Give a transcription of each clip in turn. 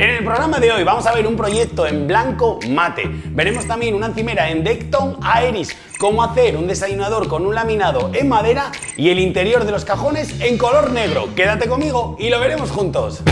En el programa de hoy vamos a ver un proyecto en blanco mate. Veremos también una encimera en Decton Aeris, cómo hacer un desayunador con un laminado en madera y el interior de los cajones en color negro. Quédate conmigo y lo veremos juntos.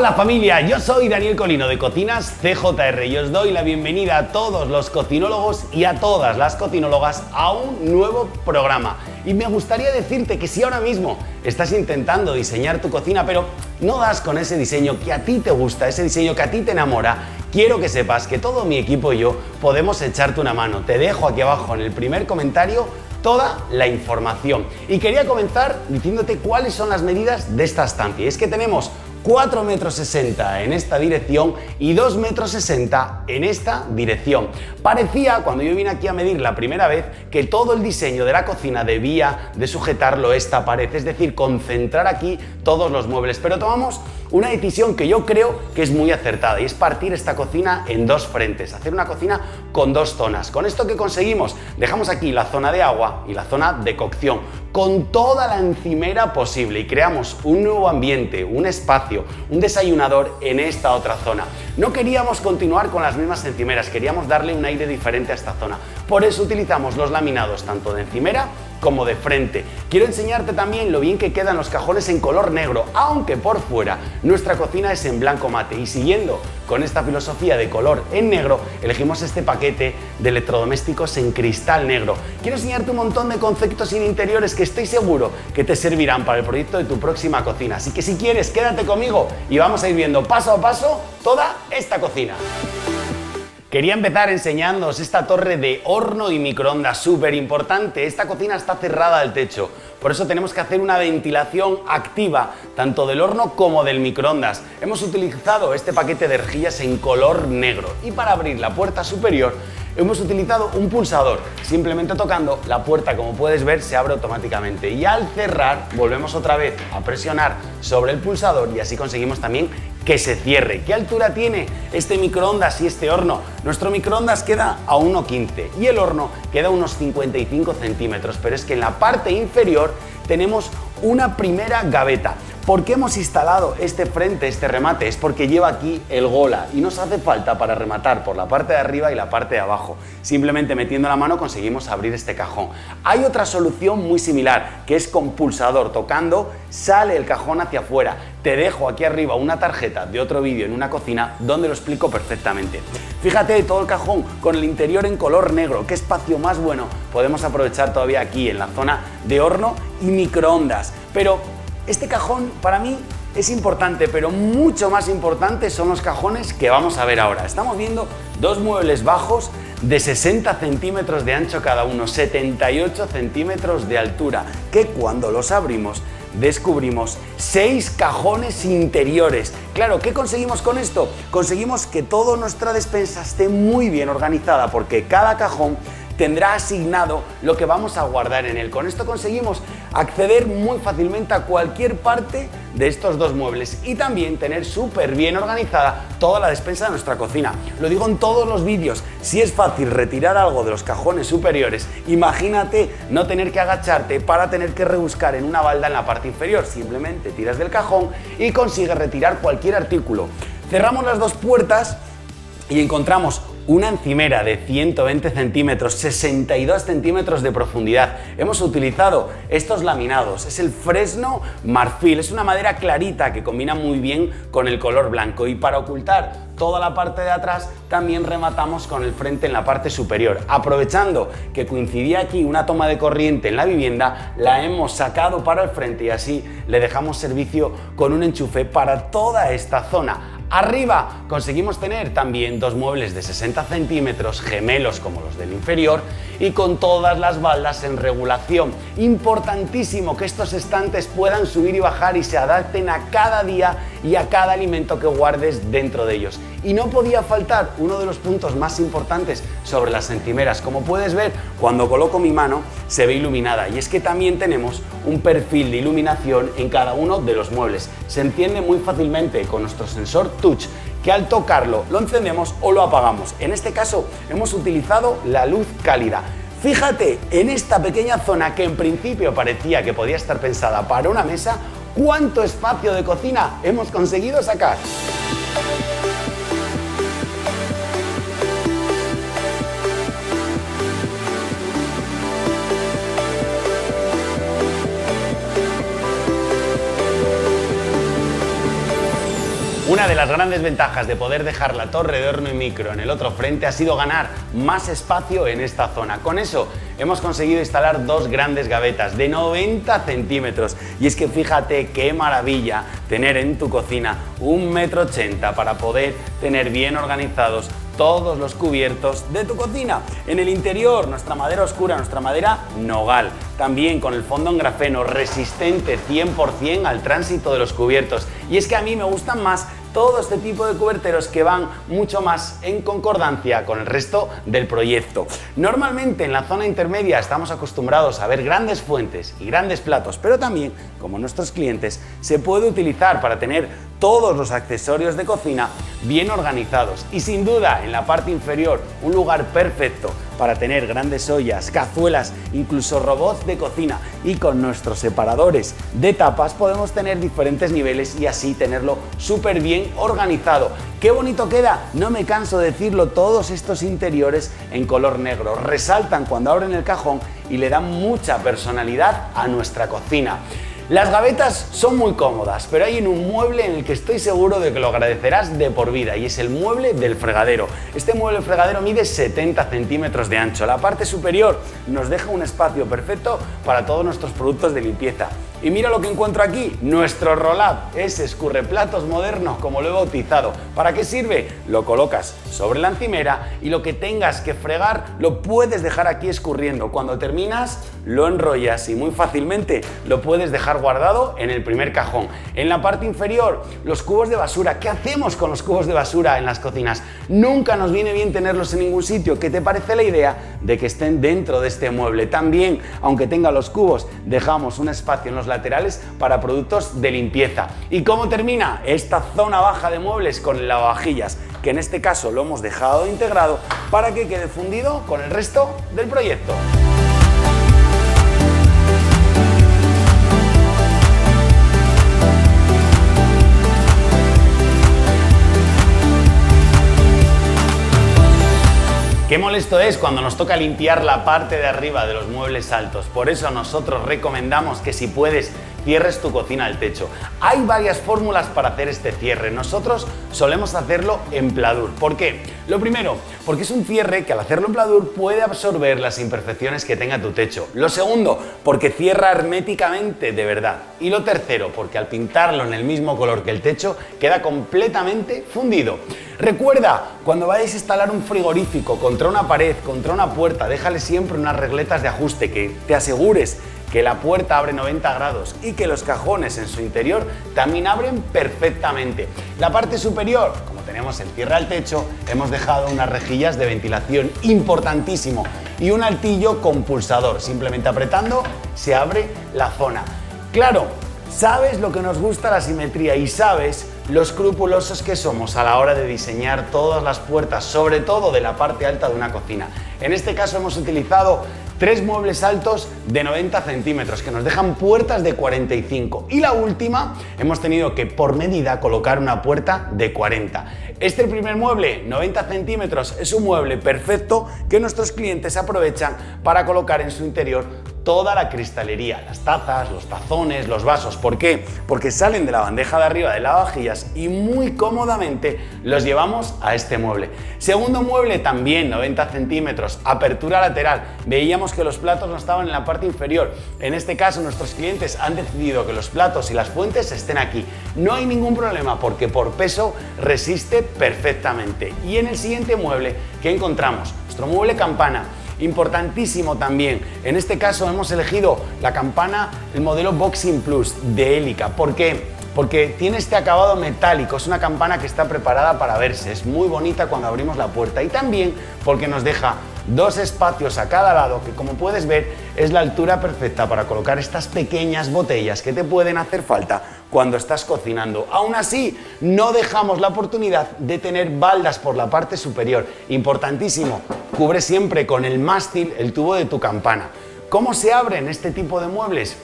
Hola familia, yo soy Daniel Colino de Cocinas CJR y os doy la bienvenida a todos los cocinólogos y a todas las cocinólogas a un nuevo programa. Y me gustaría decirte que si ahora mismo estás intentando diseñar tu cocina, pero no das con ese diseño que a ti te gusta, ese diseño que a ti te enamora, quiero que sepas que todo mi equipo y yo podemos echarte una mano. Te dejo aquí abajo en el primer comentario toda la información. Y quería comenzar diciéndote cuáles son las medidas de esta estancia. es que tenemos 4 metros 60 en esta dirección y 2 metros 60 en esta dirección. Parecía, cuando yo vine aquí a medir la primera vez, que todo el diseño de la cocina debía de sujetarlo esta pared, es decir, concentrar aquí todos los muebles. Pero tomamos una decisión que yo creo que es muy acertada y es partir esta cocina en dos frentes, hacer una cocina con dos zonas. Con esto que conseguimos, dejamos aquí la zona de agua y la zona de cocción con toda la encimera posible y creamos un nuevo ambiente, un espacio, un desayunador en esta otra zona. No queríamos continuar con las mismas encimeras, queríamos darle un aire diferente a esta zona. Por eso utilizamos los laminados tanto de encimera como de frente. Quiero enseñarte también lo bien que quedan los cajones en color negro, aunque por fuera nuestra cocina es en blanco mate y siguiendo con esta filosofía de color en negro, elegimos este paquete de electrodomésticos en cristal negro. Quiero enseñarte un montón de conceptos en interiores que estoy seguro que te servirán para el proyecto de tu próxima cocina. Así que si quieres, quédate conmigo y vamos a ir viendo paso a paso toda esta cocina. Quería empezar enseñándoos esta torre de horno y microondas, súper importante. Esta cocina está cerrada al techo, por eso tenemos que hacer una ventilación activa, tanto del horno como del microondas. Hemos utilizado este paquete de rejillas en color negro y para abrir la puerta superior hemos utilizado un pulsador. Simplemente tocando, la puerta, como puedes ver, se abre automáticamente. Y al cerrar, volvemos otra vez a presionar sobre el pulsador y así conseguimos también que se cierre. ¿Qué altura tiene este microondas y este horno? Nuestro microondas queda a 1,15 y el horno queda a unos 55 centímetros, pero es que en la parte inferior tenemos una primera gaveta. ¿Por qué hemos instalado este frente, este remate? Es porque lleva aquí el gola y nos hace falta para rematar por la parte de arriba y la parte de abajo. Simplemente metiendo la mano conseguimos abrir este cajón. Hay otra solución muy similar, que es con pulsador. Tocando sale el cajón hacia afuera. Te dejo aquí arriba una tarjeta de otro vídeo en una cocina donde lo explico perfectamente. Fíjate todo el cajón con el interior en color negro. ¿Qué espacio más bueno podemos aprovechar todavía aquí en la zona de horno y microondas? Pero este cajón para mí es importante, pero mucho más importante son los cajones que vamos a ver ahora. Estamos viendo dos muebles bajos de 60 centímetros de ancho cada uno, 78 centímetros de altura, que cuando los abrimos descubrimos seis cajones interiores. Claro, ¿qué conseguimos con esto? Conseguimos que toda nuestra despensa esté muy bien organizada porque cada cajón tendrá asignado lo que vamos a guardar en él. Con esto conseguimos acceder muy fácilmente a cualquier parte de estos dos muebles y también tener súper bien organizada toda la despensa de nuestra cocina. Lo digo en todos los vídeos, si es fácil retirar algo de los cajones superiores, imagínate no tener que agacharte para tener que rebuscar en una balda en la parte inferior, simplemente tiras del cajón y consigues retirar cualquier artículo. Cerramos las dos puertas y encontramos una encimera de 120 centímetros, 62 centímetros de profundidad. Hemos utilizado estos laminados, es el fresno marfil, es una madera clarita que combina muy bien con el color blanco y para ocultar toda la parte de atrás también rematamos con el frente en la parte superior. Aprovechando que coincidía aquí una toma de corriente en la vivienda, la hemos sacado para el frente y así le dejamos servicio con un enchufe para toda esta zona. Arriba conseguimos tener también dos muebles de 60 centímetros gemelos como los del inferior y con todas las baldas en regulación. Importantísimo que estos estantes puedan subir y bajar y se adapten a cada día y a cada alimento que guardes dentro de ellos. Y no podía faltar uno de los puntos más importantes sobre las encimeras. Como puedes ver, cuando coloco mi mano se ve iluminada y es que también tenemos un perfil de iluminación en cada uno de los muebles. Se enciende muy fácilmente con nuestro sensor touch que al tocarlo lo encendemos o lo apagamos. En este caso hemos utilizado la luz cálida. Fíjate en esta pequeña zona que en principio parecía que podía estar pensada para una mesa, cuánto espacio de cocina hemos conseguido sacar. Una de las grandes ventajas de poder dejar la torre de horno y micro en el otro frente ha sido ganar más espacio en esta zona. Con eso hemos conseguido instalar dos grandes gavetas de 90 centímetros. Y es que fíjate qué maravilla tener en tu cocina un metro ochenta para poder tener bien organizados todos los cubiertos de tu cocina. En el interior, nuestra madera oscura, nuestra madera nogal, también con el fondo en grafeno resistente 100% al tránsito de los cubiertos. Y es que a mí me gustan más todo este tipo de cuberteros que van mucho más en concordancia con el resto del proyecto. Normalmente en la zona intermedia estamos acostumbrados a ver grandes fuentes y grandes platos, pero también, como nuestros clientes, se puede utilizar para tener todos los accesorios de cocina bien organizados y sin duda en la parte inferior un lugar perfecto para tener grandes ollas, cazuelas, incluso robots de cocina y con nuestros separadores de tapas podemos tener diferentes niveles y así tenerlo súper bien organizado. ¡Qué bonito queda! No me canso de decirlo, todos estos interiores en color negro resaltan cuando abren el cajón y le dan mucha personalidad a nuestra cocina. Las gavetas son muy cómodas, pero hay un mueble en el que estoy seguro de que lo agradecerás de por vida y es el mueble del fregadero. Este mueble fregadero mide 70 centímetros de ancho. La parte superior nos deja un espacio perfecto para todos nuestros productos de limpieza. Y mira lo que encuentro aquí, nuestro roll-up, ese escurreplatos moderno como lo he bautizado. ¿Para qué sirve? Lo colocas sobre la encimera y lo que tengas que fregar lo puedes dejar aquí escurriendo. Cuando terminas lo enrollas y muy fácilmente lo puedes dejar guardado en el primer cajón. En la parte inferior, los cubos de basura. ¿Qué hacemos con los cubos de basura en las cocinas? Nunca nos viene bien tenerlos en ningún sitio. ¿Qué te parece la idea de que estén dentro de este mueble? También, aunque tenga los cubos, dejamos un espacio en los laterales para productos de limpieza. ¿Y cómo termina esta zona baja de muebles con lavavajillas? que en este caso lo hemos dejado integrado para que quede fundido con el resto del proyecto. Qué molesto es cuando nos toca limpiar la parte de arriba de los muebles altos. Por eso nosotros recomendamos que si puedes cierres tu cocina al techo. Hay varias fórmulas para hacer este cierre. Nosotros solemos hacerlo en pladur. ¿Por qué? Lo primero, porque es un cierre que al hacerlo en pladur puede absorber las imperfecciones que tenga tu techo. Lo segundo, porque cierra herméticamente de verdad. Y lo tercero, porque al pintarlo en el mismo color que el techo queda completamente fundido. Recuerda, cuando vayas a instalar un frigorífico contra una pared, contra una puerta, déjale siempre unas regletas de ajuste que te asegures que la puerta abre 90 grados y que los cajones en su interior también abren perfectamente. La parte superior, como tenemos el cierre al techo, hemos dejado unas rejillas de ventilación importantísimo y un altillo con pulsador. Simplemente apretando se abre la zona. Claro, sabes lo que nos gusta la simetría y sabes lo escrupulosos que somos a la hora de diseñar todas las puertas, sobre todo de la parte alta de una cocina. En este caso hemos utilizado tres muebles altos de 90 centímetros que nos dejan puertas de 45 y la última hemos tenido que por medida colocar una puerta de 40. Este primer mueble, 90 centímetros, es un mueble perfecto que nuestros clientes aprovechan para colocar en su interior toda la cristalería, las tazas, los tazones, los vasos. ¿Por qué? Porque salen de la bandeja de arriba de lavavajillas y muy cómodamente los llevamos a este mueble. Segundo mueble también 90 centímetros, apertura lateral. Veíamos que los platos no estaban en la parte inferior. En este caso nuestros clientes han decidido que los platos y las fuentes estén aquí. No hay ningún problema porque por peso resiste perfectamente. Y en el siguiente mueble, ¿qué encontramos? Nuestro mueble campana Importantísimo también, en este caso hemos elegido la campana, el modelo Boxing Plus de Helica. ¿Por qué? Porque tiene este acabado metálico, es una campana que está preparada para verse, es muy bonita cuando abrimos la puerta y también porque nos deja dos espacios a cada lado que como puedes ver es la altura perfecta para colocar estas pequeñas botellas que te pueden hacer falta cuando estás cocinando. Aún así, no dejamos la oportunidad de tener baldas por la parte superior. Importantísimo, cubre siempre con el mástil el tubo de tu campana. ¿Cómo se abren este tipo de muebles?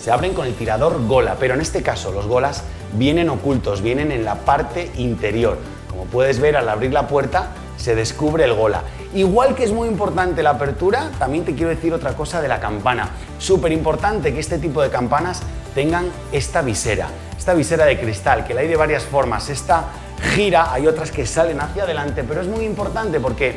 Se abren con el tirador gola, pero en este caso los golas vienen ocultos, vienen en la parte interior. Como puedes ver al abrir la puerta se descubre el gola. Igual que es muy importante la apertura, también te quiero decir otra cosa de la campana. Súper importante que este tipo de campanas tengan esta visera, esta visera de cristal, que la hay de varias formas. Esta gira, hay otras que salen hacia adelante, pero es muy importante porque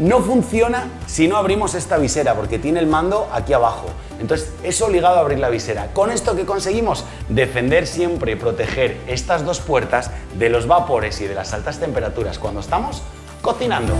no funciona si no abrimos esta visera, porque tiene el mando aquí abajo. Entonces es obligado a abrir la visera. Con esto que conseguimos defender siempre y proteger estas dos puertas de los vapores y de las altas temperaturas cuando estamos cocinando.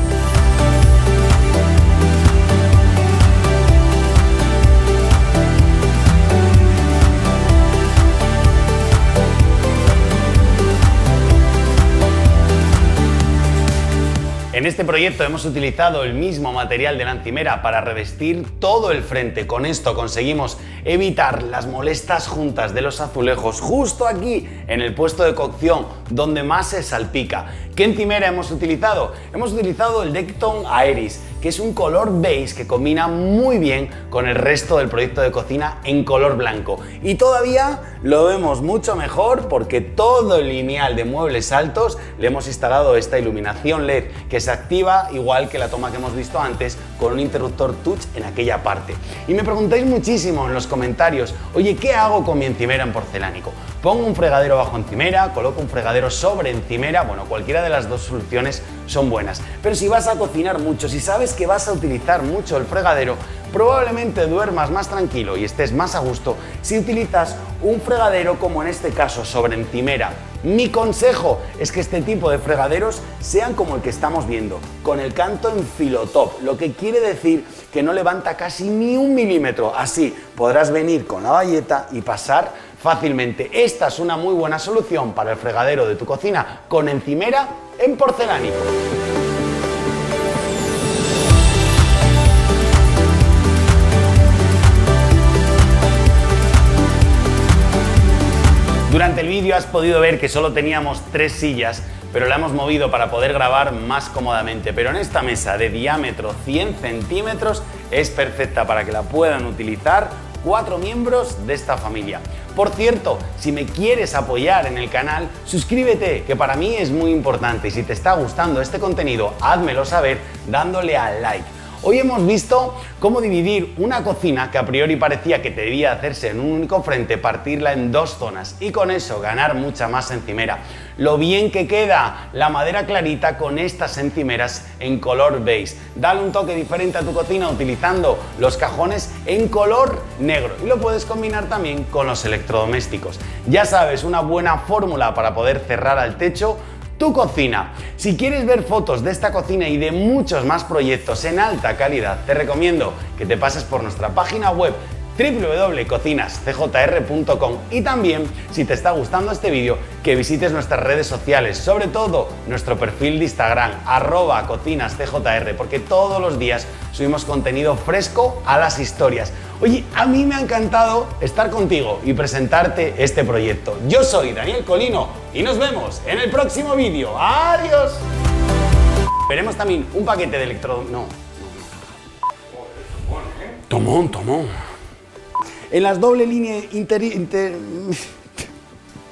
Este proyecto hemos utilizado el mismo material de la encimera para revestir todo el frente. Con esto conseguimos evitar las molestas juntas de los azulejos justo aquí en el puesto de cocción donde más se salpica. ¿Qué encimera hemos utilizado? Hemos utilizado el Decton Aeris, que es un color beige que combina muy bien con el resto del proyecto de cocina en color blanco. Y todavía lo vemos mucho mejor porque todo el lineal de muebles altos le hemos instalado esta iluminación LED que se activa igual que la toma que hemos visto antes con un interruptor touch en aquella parte. Y me preguntáis muchísimo en los comentarios, oye, ¿qué hago con mi encimera en porcelánico? Pongo un fregadero bajo encimera, coloco un fregadero sobre encimera, bueno, cualquiera de las dos soluciones son buenas. Pero si vas a cocinar mucho, si sabes que vas a utilizar mucho el fregadero, probablemente duermas más tranquilo y estés más a gusto si utilizas un fregadero como en este caso sobre encimera. Mi consejo es que este tipo de fregaderos sean como el que estamos viendo, con el canto en filotop, lo que quiere decir que no levanta casi ni un milímetro. Así podrás venir con la bayeta y pasar fácilmente. Esta es una muy buena solución para el fregadero de tu cocina con encimera en porcelánico. Durante el vídeo has podido ver que solo teníamos tres sillas, pero la hemos movido para poder grabar más cómodamente. Pero en esta mesa de diámetro 100 centímetros es perfecta para que la puedan utilizar cuatro miembros de esta familia. Por cierto, si me quieres apoyar en el canal, suscríbete, que para mí es muy importante y si te está gustando este contenido, házmelo saber dándole al like. Hoy hemos visto cómo dividir una cocina que a priori parecía que debía hacerse en un único frente, partirla en dos zonas y con eso ganar mucha más encimera. Lo bien que queda la madera clarita con estas encimeras en color beige. Dale un toque diferente a tu cocina utilizando los cajones en color negro y lo puedes combinar también con los electrodomésticos. Ya sabes, una buena fórmula para poder cerrar al techo tu cocina. Si quieres ver fotos de esta cocina y de muchos más proyectos en alta calidad, te recomiendo que te pases por nuestra página web www.cocinascjr.com y también, si te está gustando este vídeo, que visites nuestras redes sociales, sobre todo nuestro perfil de Instagram, arroba cocinascjr, porque todos los días subimos contenido fresco a las historias. Oye, a mí me ha encantado estar contigo y presentarte este proyecto. Yo soy Daniel Colino y nos vemos en el próximo vídeo. ¡Adiós! Veremos también un paquete de electro... No. Tomón, tomón. En las doble líneas inter...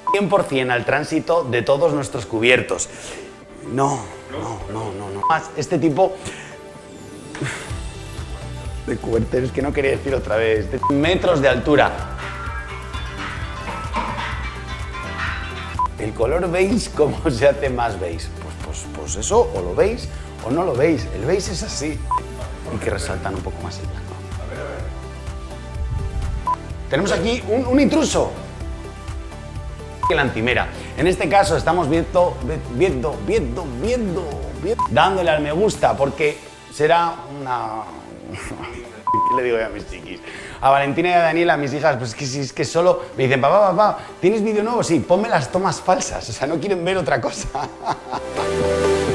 100% al tránsito de todos nuestros cubiertos. No, no, no, no, no. Este tipo de cuberteros que no quería decir otra vez, de metros de altura. Color beige, ¿cómo se hace más beige? Pues, pues, pues eso, o lo veis o no lo veis. El beige es así y que resaltan un poco más el blanco. Tenemos aquí un, un intruso. La encimera. En este caso estamos viendo, viendo, viendo, viendo, viendo, dándole al me gusta porque será una ¿Qué le digo yo a mis chiquis? A Valentina y a Daniela, a mis hijas, pues es que si es que solo me dicen, papá, papá, ¿tienes vídeo nuevo? Sí, ponme las tomas falsas, o sea, no quieren ver otra cosa.